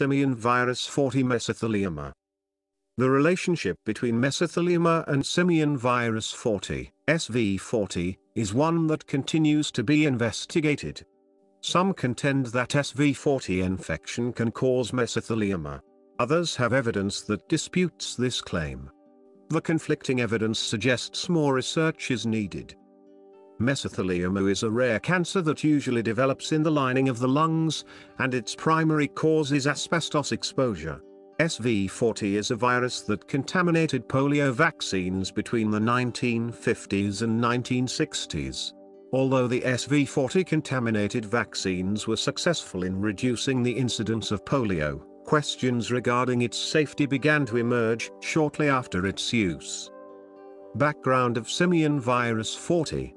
simian virus 40 mesothelioma. The relationship between mesothelioma and simian virus 40, SV40, is one that continues to be investigated. Some contend that SV40 infection can cause mesothelioma. Others have evidence that disputes this claim. The conflicting evidence suggests more research is needed. Mesothelioma is a rare cancer that usually develops in the lining of the lungs, and its primary cause is asbestos exposure. SV40 is a virus that contaminated polio vaccines between the 1950s and 1960s. Although the SV40 contaminated vaccines were successful in reducing the incidence of polio, questions regarding its safety began to emerge shortly after its use. Background of Simian virus 40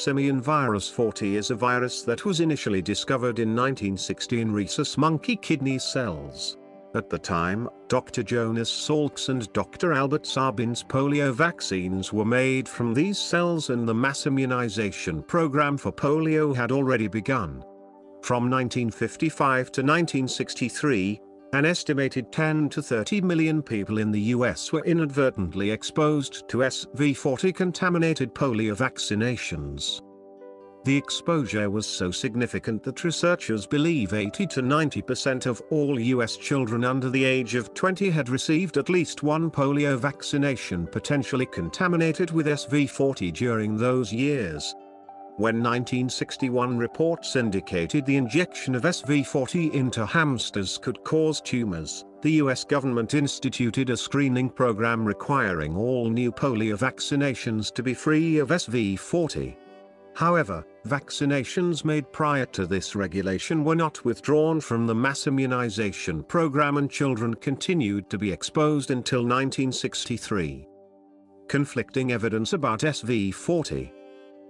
Simian virus 40 is a virus that was initially discovered in 1960 in rhesus monkey kidney cells. At the time, Dr. Jonas Salk's and Dr. Albert Sabin's polio vaccines were made from these cells and the mass immunization program for polio had already begun. From 1955 to 1963, an estimated 10 to 30 million people in the US were inadvertently exposed to SV40 contaminated polio vaccinations. The exposure was so significant that researchers believe 80 to 90% of all US children under the age of 20 had received at least one polio vaccination potentially contaminated with SV40 during those years. When 1961 reports indicated the injection of SV40 into hamsters could cause tumors, the US government instituted a screening program requiring all new polio vaccinations to be free of SV40. However, vaccinations made prior to this regulation were not withdrawn from the mass immunization program and children continued to be exposed until 1963. Conflicting evidence about SV40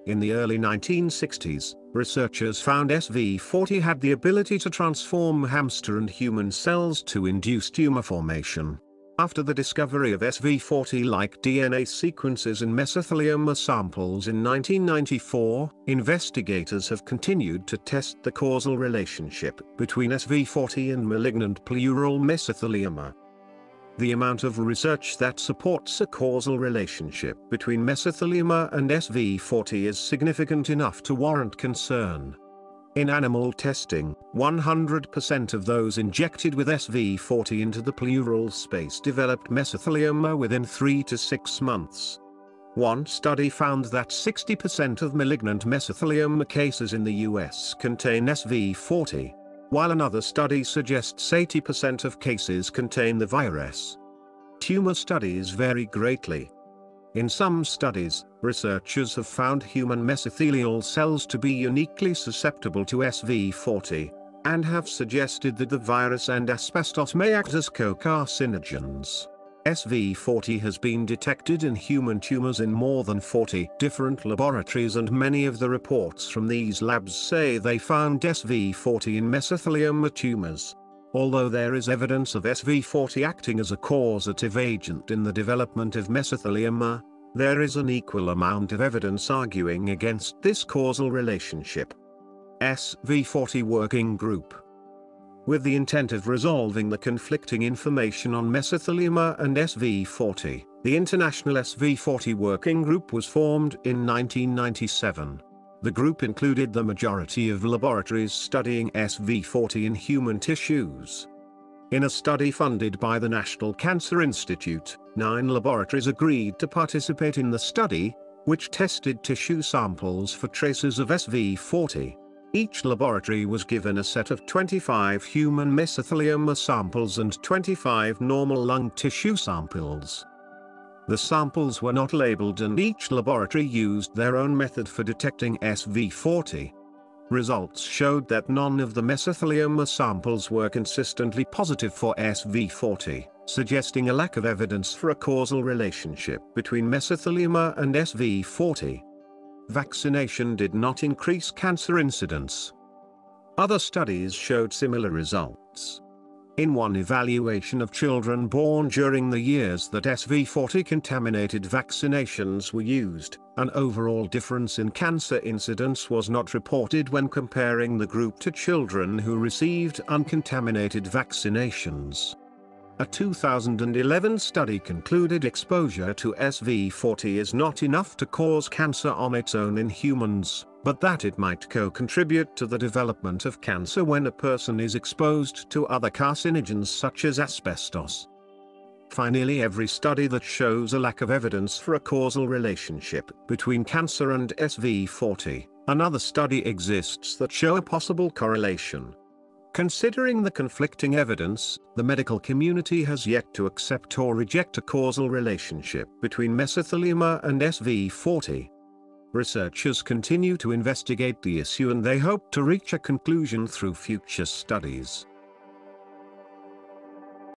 in the early 1960s, researchers found SV40 had the ability to transform hamster and human cells to induce tumor formation. After the discovery of SV40-like DNA sequences in mesothelioma samples in 1994, investigators have continued to test the causal relationship between SV40 and malignant pleural mesothelioma the amount of research that supports a causal relationship between mesothelioma and SV40 is significant enough to warrant concern. In animal testing, 100% of those injected with SV40 into the pleural space developed mesothelioma within 3 to 6 months. One study found that 60% of malignant mesothelioma cases in the US contain SV40 while another study suggests 80% of cases contain the virus. Tumor studies vary greatly. In some studies, researchers have found human mesothelial cells to be uniquely susceptible to SV40, and have suggested that the virus and asbestos may act as co-carcinogens. SV40 has been detected in human tumors in more than 40 different laboratories and many of the reports from these labs say they found SV40 in mesothelioma tumors. Although there is evidence of SV40 acting as a causative agent in the development of mesothelioma, there is an equal amount of evidence arguing against this causal relationship. SV40 Working Group with the intent of resolving the conflicting information on mesothelioma and SV40. The International SV40 Working Group was formed in 1997. The group included the majority of laboratories studying SV40 in human tissues. In a study funded by the National Cancer Institute, nine laboratories agreed to participate in the study, which tested tissue samples for traces of SV40. Each laboratory was given a set of 25 human mesothelioma samples and 25 normal lung tissue samples. The samples were not labeled and each laboratory used their own method for detecting SV40. Results showed that none of the mesothelioma samples were consistently positive for SV40, suggesting a lack of evidence for a causal relationship between mesothelioma and SV40 vaccination did not increase cancer incidence. Other studies showed similar results. In one evaluation of children born during the years that SV40 contaminated vaccinations were used, an overall difference in cancer incidence was not reported when comparing the group to children who received uncontaminated vaccinations. A 2011 study concluded exposure to SV40 is not enough to cause cancer on its own in humans, but that it might co-contribute to the development of cancer when a person is exposed to other carcinogens such as asbestos. Finally every study that shows a lack of evidence for a causal relationship between cancer and SV40, another study exists that show a possible correlation. Considering the conflicting evidence, the medical community has yet to accept or reject a causal relationship between mesothelioma and SV40. Researchers continue to investigate the issue and they hope to reach a conclusion through future studies.